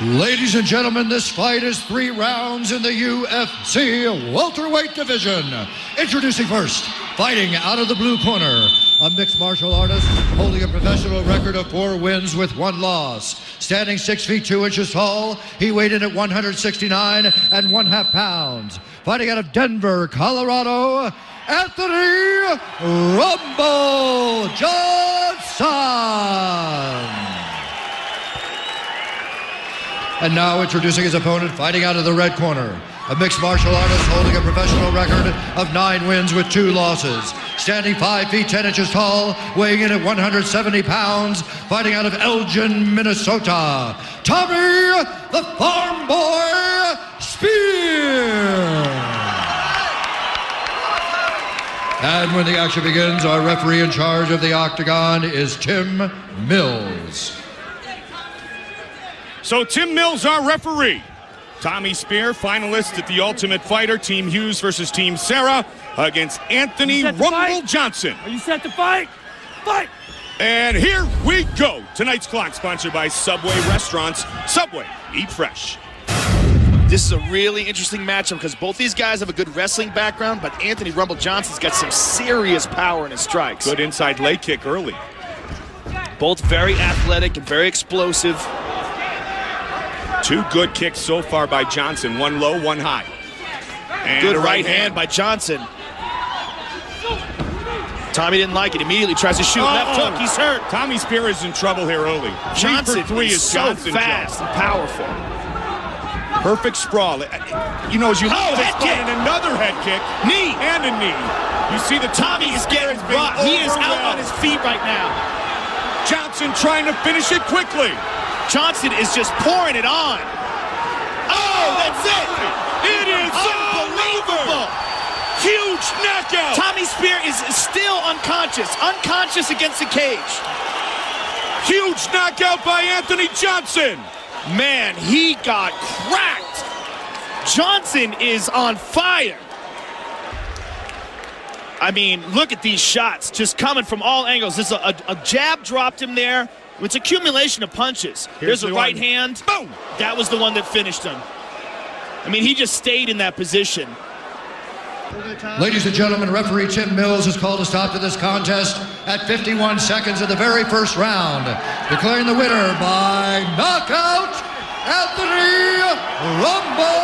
Ladies and gentlemen, this fight is three rounds in the UFC welterweight division. Introducing first, fighting out of the blue corner, a mixed martial artist holding a professional record of four wins with one loss. Standing six feet two inches tall, he weighed in at 169 and one half pounds. Fighting out of Denver, Colorado, Anthony Rumble Johnson. And now introducing his opponent, fighting out of the red corner, a mixed martial artist holding a professional record of nine wins with two losses. Standing five feet ten inches tall, weighing in at 170 pounds, fighting out of Elgin, Minnesota, Tommy the Farm Boy Speer. And when the action begins, our referee in charge of the octagon is Tim Mills. So Tim Mills, our referee. Tommy Speer, finalist at the Ultimate Fighter, Team Hughes versus Team Serra, against Anthony Rumble? Johnson. Are you set to fight? Fight! And here we go. Tonight's clock sponsored by Subway Restaurants. Subway, eat fresh. This is a really interesting matchup because both these guys have a good wrestling background, but Anthony Rumble Johnson's got some serious power in his strikes. Good inside leg kick early. Both very athletic and very explosive. Two good kicks so far by Johnson. One low, one high. And Good a right hand by Johnson. Tommy didn't like it. Immediately tries to shoot. Left Uh-oh. hook. He's hurt. Tommy Speer is in trouble here early. Johnson three three is is so Johnson. fast and powerful. Perfect sprawl. Uh, you know, as you Oh, look at this and another head kick. Knee. And a knee. You see the Tommy is Speer getting rocked. He is out on his feet right now. Johnson trying to finish it quickly. Johnson is just pouring it on. Oh, that's it. It is Unbelievable. Huge knockout. Tommy Speer is still unconscious. Unconscious against the cage. Huge knockout by Anthony Johnson. Man, he got cracked. Johnson is on fire. I mean, look at these shots just coming from all angles. There's a, a, a jab dropped him there. It's accumulation of punches. Here's There's a the right one. hand. Boom. That was the one that finished him. I mean, he just stayed in that position. Ladies and gentlemen, referee Tim Mills has called a stop to this contest at 51 seconds of the very first round, declaring the winner by knockout, Anthony Rumble Johnson.